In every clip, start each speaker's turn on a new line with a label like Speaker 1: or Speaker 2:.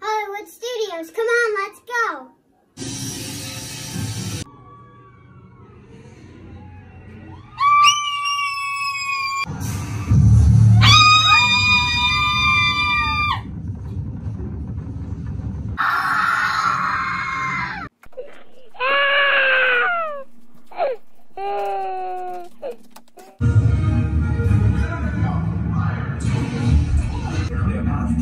Speaker 1: Hollywood Studios. Come on, let's go.
Speaker 2: Clear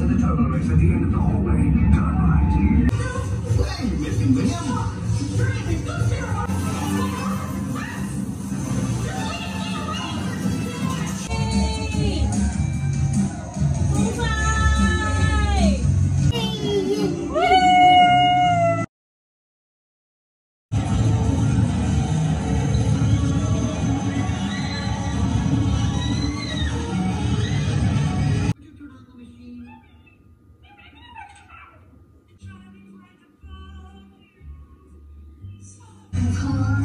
Speaker 2: to the is at the end of the hallway. Turn right. You missing, William?
Speaker 3: Calling